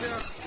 Yeah.